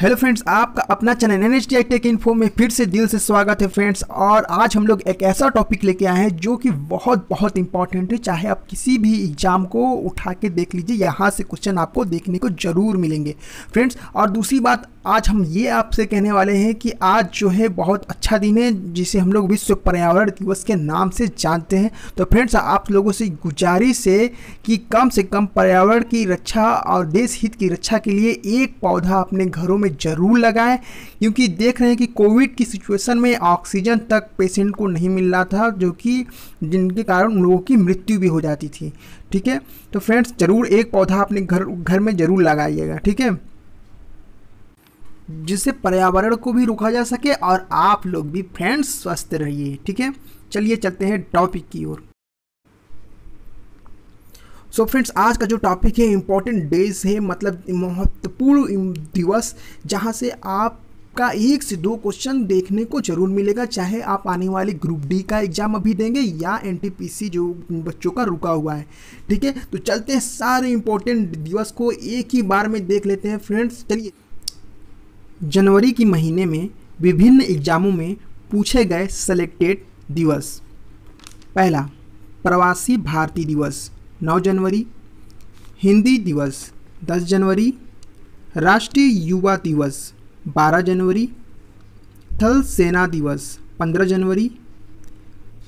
Hello friends आपका अपना channel N H Tech Info में फिर से दिल से स्वागत है फ्रेंड्स और आज हम लोग एक ऐसा टॉपिक लेके आए हैं जो कि बहुत बहुत इंपॉर्टेंट है। चाहे आप किसी भी एग्ज़ाम को उठा के देख लीजिए, यहाँ से क्वेश्चन आपको देखने को ज़रूर मिलेंगे। फ्रेंड्स और दूसरी बात, आज हम ये आपसे कहने वाले हैं कि आज जो है बहुत अच्छा दिन है, जिसे हम लोग विश्व पर्यावरण दिवस के नाम से जानते हैं। तो फ्रेंड्स आप लोगों से गुजारिश है कि कम से कम पर्यावरण की रक्षा और देश हित की रक्षा के लिए एक पौधा अपने घरों में ज़रूर लगाएँ, क्योंकि देख रहे हैं कि कोविड की सिचुएशन में ऑक्सीजन तक पेशेंट को नहीं मिल रहा था, जो कि जिनके कारण उन लोगों की मृत्यु भी हो जाती थी, ठीक है? तो फ्रेंड्स, ज़रूर एक पौधा अपने घर घर में ज़रूर लगाइएगा, ठीक है? जिससे पर्यावरण को भी रोका जा सके और आप लोग भी फ्रेंड्स, स्वस्थ रहिए, ठीक है? चलिए चलते हैं टॉपिक की ओर। सो so फ्रेंड्स आज का जो टॉपिक है इम्पोर्टेंट डेज़ है मतलब महत्वपूर्ण दिवस, जहाँ से आप का एक से दो क्वेश्चन देखने को ज़रूर मिलेगा, चाहे आप आने वाले ग्रुप डी का एग्ज़ाम अभी देंगे या एनटीपीसी जो बच्चों का रुका हुआ है। ठीक है? तो चलते हैं सारे इंपॉर्टेंट दिवस को एक ही बार में देख लेते हैं फ्रेंड्स चलिए। जनवरी के महीने में विभिन्न एग्जामों में पूछे गए सेलेक्टेड दिवस। पहला, प्रवासी भारतीय दिवस। 9 जनवरी, हिंदी दिवस 10 जनवरी, राष्ट्रीय युवा दिवस 12 जनवरी, थल सेना दिवस 15 जनवरी,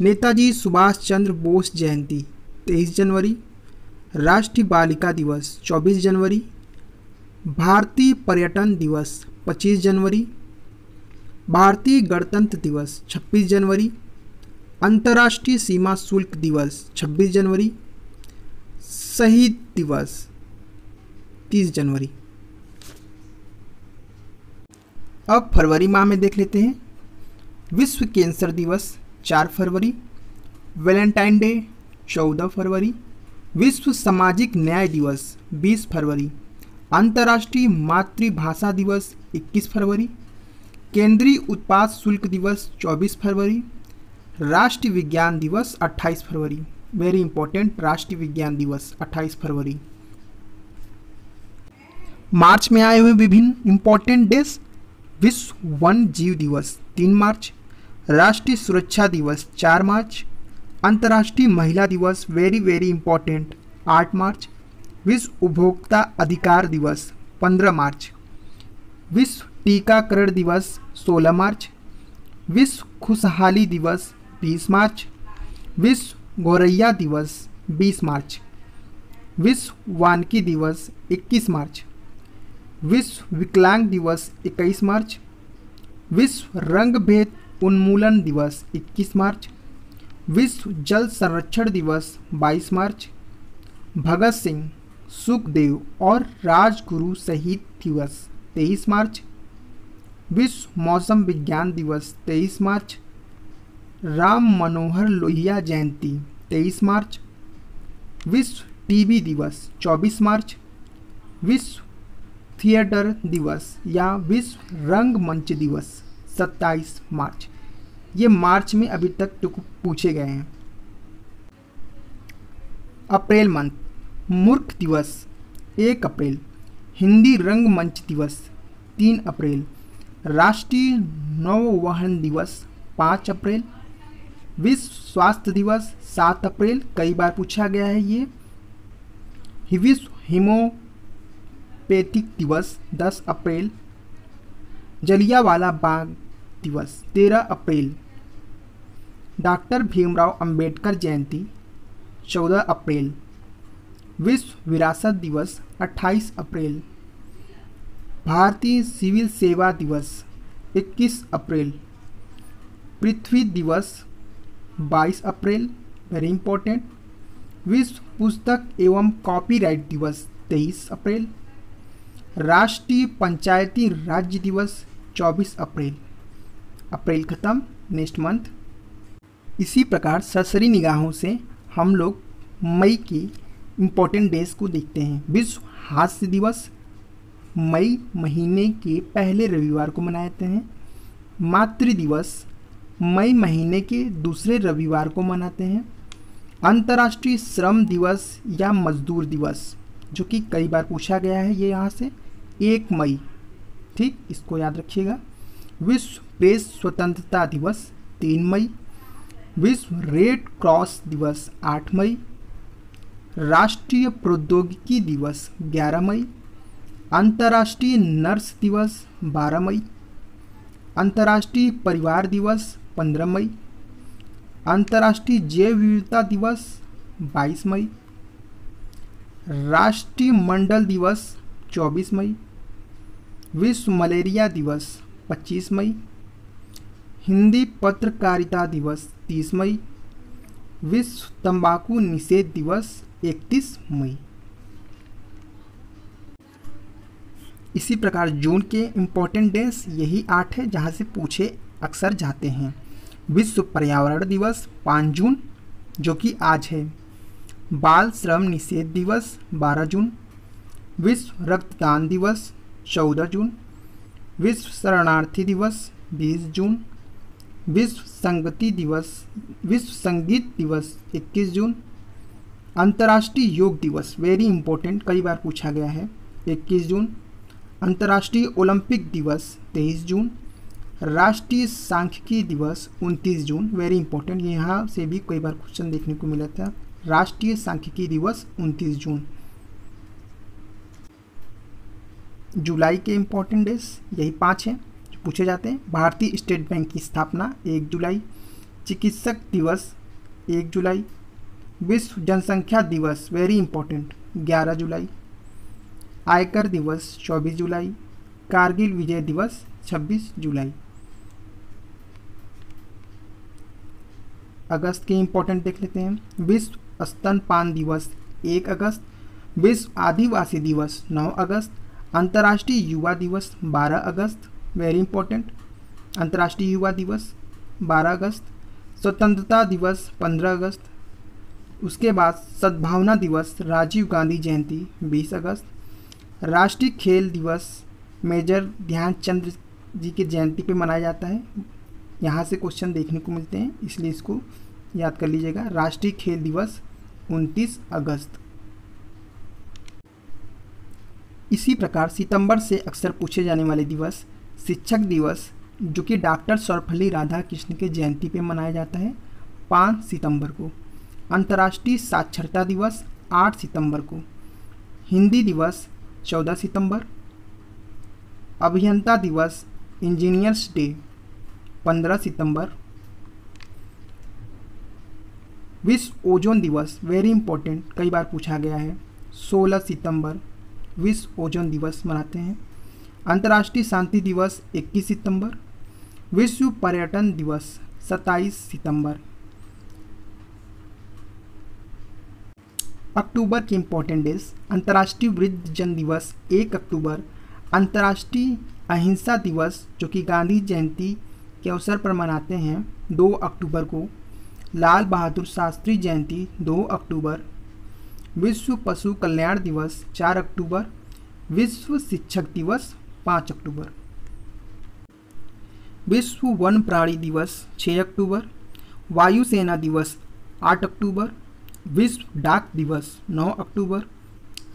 नेताजी सुभाष चंद्र बोस जयंती 23 जनवरी, राष्ट्रीय बालिका दिवस 24 जनवरी, भारतीय पर्यटन दिवस 25 जनवरी, भारतीय गणतंत्र दिवस 26 जनवरी, अंतर्राष्ट्रीय सीमा शुल्क दिवस 26 जनवरी शहीद दिवस 30 जनवरी। अब फरवरी माह में देख लेते हैं। विश्व कैंसर दिवस 4 फरवरी। वैलेंटाइन डे 14 फरवरी। विश्व सामाजिक न्याय दिवस 20 फरवरी। अंतर्राष्ट्रीय मातृभाषा दिवस 21 फरवरी। केंद्रीय उत्पाद शुल्क दिवस 24 फरवरी। राष्ट्रीय विज्ञान दिवस 28 फरवरी। वेरी इंपॉर्टेंट राष्ट्रीय विज्ञान दिवस 28 फरवरी। मार्च में आए हुए विभिन्न इंपॉर्टेंट डेज़ विश्व वन जीव दिवस 3 मार्च। राष्ट्रीय सुरक्षा दिवस 4 मार्च। अंतर्राष्ट्रीय महिला दिवस वेरी वेरी इंपॉर्टेंट 8 मार्च। विश्व उपभोक्ता अधिकार दिवस 15 मार्च। विश्व टीकाकरण दिवस 16 मार्च। विश्व खुशहाली दिवस 20 मार्च। विश्व गौरैया दिवस 20 मार्च। विश्व वानकी दिवस 21 मार्च। विश्व विकलांग दिवस 21 मार्च। विश्व रंग भेद उन्मूलन दिवस 21 मार्च। विश्व जल संरक्षण दिवस 22 मार्च। भगत सिंह, सुखदेव और राजगुरु शहीद दिवस 23 मार्च। विश्व मौसम विज्ञान दिवस 23 मार्च। राम मनोहर लोहिया जयंती 23 मार्च। विश्व टीबी दिवस 24 मार्च। विश्व थिएटर दिवस या विश्व रंगमंच दिवस 27 मार्च। ये मार्च में अभी तक पूछे गए हैं। अप्रैल मंथ, मूर्ख दिवस, एक अप्रैल। हिंदी रंगमंच दिवस, तीन अप्रैल। राष्ट्रीय नौवहन दिवस, पाँच अप्रैल। विश्व स्वास्थ्य दिवस सात अप्रैल, कई बार पूछा गया है ये। विश्व हिमोपैथिक दिवस, दस अप्रैल, जलियावाला बाग दिवस, तेरह अप्रैल। डॉक्टर भीमराव अंबेडकर जयंती, चौदह अप्रैल। विश्व विरासत दिवस 28 अप्रैल। भारतीय सिविल सेवा दिवस 21 अप्रैल। पृथ्वी दिवस 22 अप्रैल वेरी इंपॉर्टेंट विश्व पुस्तक एवं कॉपीराइट दिवस 23 अप्रैल, राष्ट्रीय पंचायती राज्य दिवस 24 अप्रैल अप्रैल ख़त्म नेक्स्ट मंथ इसी प्रकार सरसरी निगाहों से हम लोग मई के इम्पोर्टेंट डेज़ को देखते हैं। विश्व हास्य दिवस, मई महीने के पहले रविवार को मनाए जाते हैं। मातृ दिवस मई महीने के दूसरे रविवार को मनाते हैं। अंतर्राष्ट्रीय श्रम दिवस या मजदूर दिवस, जो कि कई बार पूछा गया है ये यहाँ से, एक मई। ठीक, इसको याद रखिएगा। विश्व प्रेस स्वतंत्रता दिवस, तीन मई। विश्व रेड क्रॉस दिवस, आठ मई। राष्ट्रीय प्रौद्योगिकी दिवस, ग्यारह मई। अंतर्राष्ट्रीय नर्स दिवस, बारह मई। अंतर्राष्ट्रीय परिवार दिवस पंद्रह मई। अंतर्राष्ट्रीय जैव विविधता दिवस, बाईस मई। राष्ट्रीय मंडल दिवस 24 मई। विश्व मलेरिया दिवस 25 मई। हिंदी पत्रकारिता दिवस 30 मई। विश्व तंबाकू निषेध दिवस 31 मई। इसी प्रकार जून के इम्पोर्टेंट डेज़ यही आठ है जहाँ से पूछे अक्सर जाते हैं। विश्व पर्यावरण दिवस पाँच जून, जो कि आज है। बाल श्रम निषेध दिवस 12 जून। विश्व रक्तदान दिवस 14 जून। विश्व शरणार्थी दिवस 20 जून। विश्व संगति दिवस, विश्व संगीत दिवस 21 जून। अंतर्राष्ट्रीय योग दिवस वेरी इंपॉर्टेंट कई बार पूछा गया है। 21 जून। अंतर्राष्ट्रीय ओलंपिक दिवस 23 जून। राष्ट्रीय सांख्यिकी दिवस 29 जून वेरी इंपॉर्टेंट यहाँ से भी कई बार क्वेश्चन देखने को मिला था। राष्ट्रीय सांख्यिकी दिवस 29 जून। जुलाई के इंपॉर्टेंट डेज़ यही पाँच हैं, जो पूछे जाते हैं। भारतीय स्टेट बैंक की स्थापना एक जुलाई। चिकित्सक दिवस एक जुलाई। विश्व जनसंख्या दिवस वेरी इंपॉर्टेंट ग्यारह जुलाई। आयकर दिवस, चौबीस जुलाई। कारगिल विजय दिवस, छब्बीस जुलाई। अगस्त के इंपॉर्टेंट देख लेते हैं। विश्व स्तनपान दिवस, एक अगस्त। विश्व आदिवासी दिवस, नौ अगस्त। अंतर्राष्ट्रीय युवा दिवस, बारह अगस्त। वेरी इंपॉर्टेंट अंतर्राष्ट्रीय युवा दिवस, बारह अगस्त। स्वतंत्रता दिवस, पंद्रह अगस्त। उसके बाद सद्भावना दिवस, राजीव गांधी जयंती, बीस अगस्त। राष्ट्रीय खेल दिवस, मेजर ध्यानचंद जी की जयंती पे मनाया जाता है। यहाँ से क्वेश्चन देखने को मिलते हैं, इसलिए इसको याद कर लीजिएगा। राष्ट्रीय खेल दिवस 29 अगस्त। इसी प्रकार सितंबर से अक्सर पूछे जाने वाले दिवस शिक्षक दिवस, जो कि डॉक्टर सर्वपल्ली राधाकृष्ण के जयंती पे मनाया जाता है, पाँच सितंबर को। अंतर्राष्ट्रीय साक्षरता दिवस आठ सितंबर को। हिंदी दिवस चौदह सितंबर। अभियंता दिवस इंजीनियर्स डे। पंद्रह सितंबर। विश्व ओजोन दिवस वेरी इंपॉर्टेंट कई बार पूछा गया है। 16 सितंबर, विश्व ओजोन दिवस मनाते हैं। अंतर्राष्ट्रीय शांति दिवस 21 सितंबर। विश्व पर्यटन दिवस 27 सितंबर। अक्टूबर के इंपॉर्टेंट डेज़ अंतर्राष्ट्रीय वृद्ध जन दिवस 1 अक्टूबर। अंतर्राष्ट्रीय अहिंसा दिवस, जो कि गांधी जयंती के अवसर पर मनाते हैं 2 अक्टूबर को। लाल बहादुर शास्त्री जयंती 2 अक्टूबर। विश्व पशु कल्याण दिवस 4 अक्टूबर। विश्व शिक्षक दिवस 5 अक्टूबर। विश्व वन प्राणी दिवस 6 अक्टूबर। वायुसेना दिवस 8 अक्टूबर। विश्व डाक दिवस 9 अक्टूबर।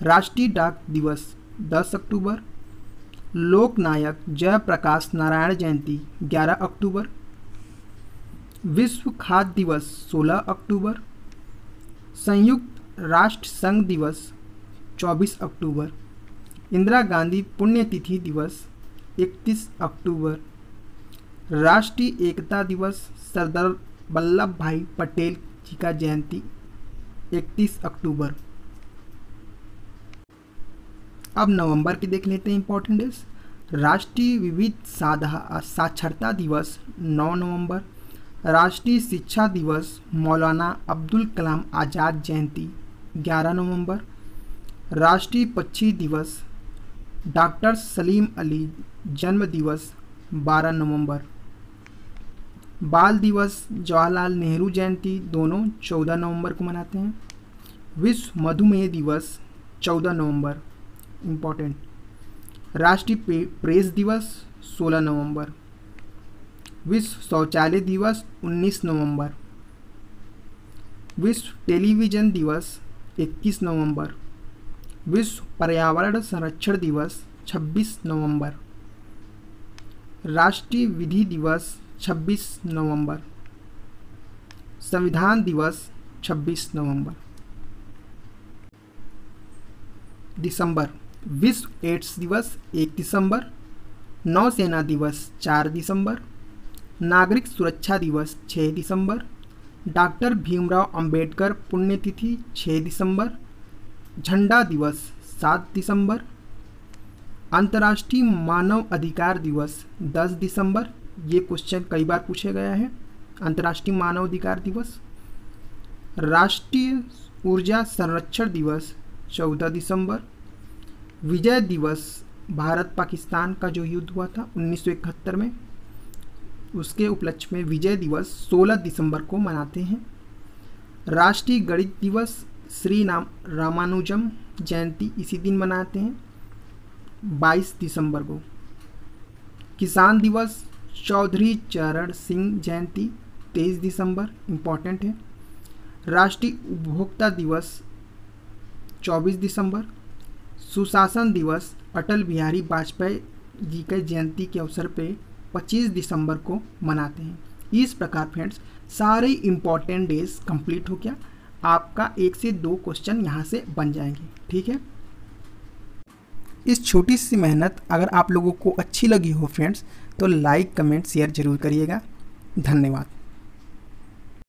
राष्ट्रीय डाक दिवस 10 अक्टूबर। लोकनायक जयप्रकाश नारायण जयंती 11 अक्टूबर। विश्व खाद्य दिवस 16 अक्टूबर। संयुक्त राष्ट्र संघ दिवस 24 अक्टूबर। इंदिरा गांधी पुण्यतिथि दिवस 31 अक्टूबर। राष्ट्रीय एकता दिवस, सरदार वल्लभ भाई पटेल जी का जयंती 31 अक्टूबर। अब नवंबर की देख लेते हैं इंपॉर्टेंट डेज़ राष्ट्रीय विविध साक्षरता दिवस 9 नवंबर. राष्ट्रीय शिक्षा दिवस मौलाना अब्दुल कलाम आज़ाद जयंती 11 नवंबर. राष्ट्रीय पक्षी दिवस डॉक्टर सलीम अली जन्म दिवस 12 नवंबर. बाल दिवस जवाहरलाल नेहरू जयंती दोनों 14 नवंबर को मनाते हैं. विश्व मधुमेह दिवस 14 नवंबर. इम्पोर्टेंट राष्ट्रीय प्रेस दिवस 16 नवंबर। विश्व शौचालय दिवस 19 नवंबर। विश्व टेलीविज़न दिवस 21 नवंबर। विश्व पर्यावरण संरक्षण दिवस 26 नवंबर। राष्ट्रीय विधि दिवस 26 नवंबर। संविधान दिवस 26 नवंबर। दिसंबर। विश्व एड्स दिवस एक दिसंबर, नौसेना दिवस चार दिसंबर, नागरिक सुरक्षा दिवस छः दिसंबर, डॉक्टर भीमराव अंबेडकर पुण्यतिथि छः दिसंबर, झंडा दिवस सात दिसंबर, अंतर्राष्ट्रीय मानव अधिकार दिवस 10 दिसंबर, ये क्वेश्चन कई बार पूछे गया है। अंतर्राष्ट्रीय मानव अधिकार दिवस, राष्ट्रीय ऊर्जा संरक्षण दिवस 14 दिसंबर विजय दिवस भारत पाकिस्तान का जो युद्ध हुआ था 1971 में, उसके उपलक्ष्य में विजय दिवस 16 दिसंबर को मनाते हैं। राष्ट्रीय गणित दिवस श्री नाम रामानुजम जयंती इसी दिन मनाते हैं 22 दिसंबर को। किसान दिवस चौधरी चरण सिंह जयंती 23 दिसंबर इंपॉर्टेंट है। राष्ट्रीय उपभोक्ता दिवस 24 दिसंबर सुशासन दिवस, अटल बिहारी वाजपेयी जी के जयंती के अवसर पे 25 दिसंबर को मनाते हैं। इस प्रकार फ्रेंड्स, सारे इंपॉर्टेंट डेज़ कंप्लीट हो गया। आपका एक से दो क्वेश्चन यहाँ से बन जाएँगे। ठीक है? इस छोटी सी मेहनत अगर आप लोगों को अच्छी लगी हो फ्रेंड्स तो लाइक कमेंट शेयर ज़रूर करिएगा। धन्यवाद।